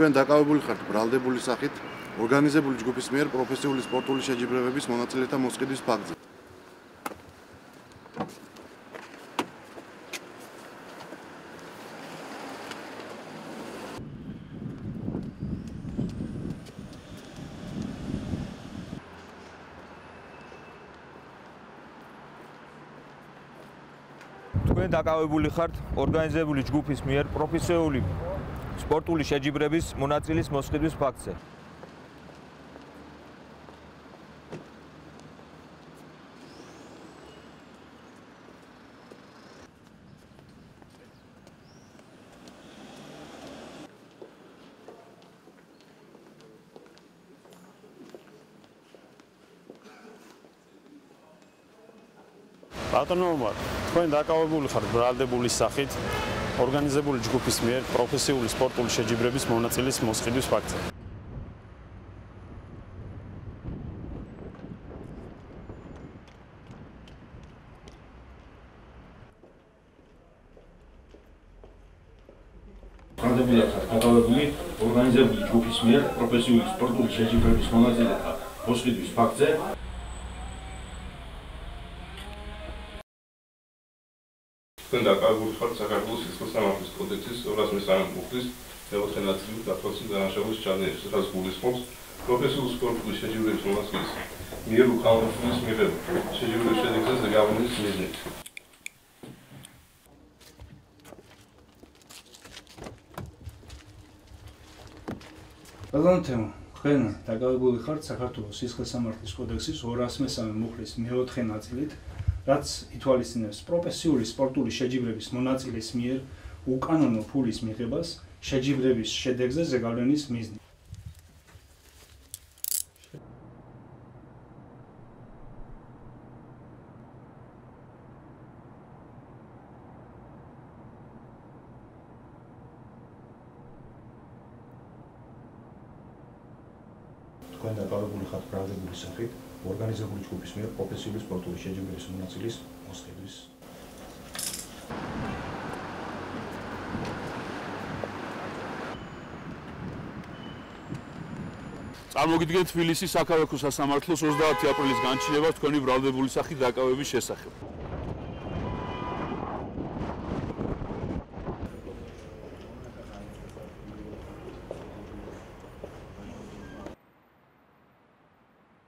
თქვენ დაკავებული ხართ ბრალდებული სახით ორგანიზებული ჯგუფის მიერ პროფესიული სპორტული შეჯიბრებების მონაწილეთა მოსყიდვის ფაქტზე. თქვენ დაკავებული ხართ ორგანიზებული ჯგუფის მიერ პროფესიული სპორტული შეჯიბრების მონაწილის მოსყიდვის ფაქტზე. ბატონო მომარ თქვენ დაკავებული ხართ ბრალდებული სახით ორგანიზებული ჯგუფის მიერ პროფესიული სპორტული შეჯიბრების მონაწილის მოსყიდვის ფაქტზე. ბრალდებული ხართ დაკავებული ორგანიზებული ჯგუფის მიერ პროფესიული სპორტული შეჯიბრების მონაწილეთა მოსყიდვის ფაქტზე. თქვენ დაკავებული ხართ საქართველოს სიცოცხლესამართლის კოდექსის 203 პუნქტის მეოთხე ნაწილის დაფასების დანაშაულის ჩადენებს, რაც გულისხმობს პროფესიულ სპორტულ შეჯიბრების მონაწილეს მიერ უკანონმდებლობის მიღება. შეჯიბრების შედეგზე ზეგავლენის მიზნით. ბალანთემ თქვენ დაკავებული ხართ საქართველოს სიცოცხლესამართლის კოდექსის 203 მუხლის მეოთხე ნაწილით რაც ითვალისწინებს პროფესიული სპორტული შეჯიბრების მონაწილეს მიერ უკანონო ფულის მიღებას შეჯიბრების შედეგზე ზეგავლენის მიზნით. თქვენ დაკავებული ხართ ბრალდებული სახით ორგანიზებული ჯგუფის მიერ პროფესიული სპორტული შეჯიბრების მონაწილის მოსყიდვის წარმოგიდგენთ თბილისის საქალაქო სასამართლოს 30 აპრილის განჩინება თქვენი ბრალდებული სახით დაკავების შესახებ.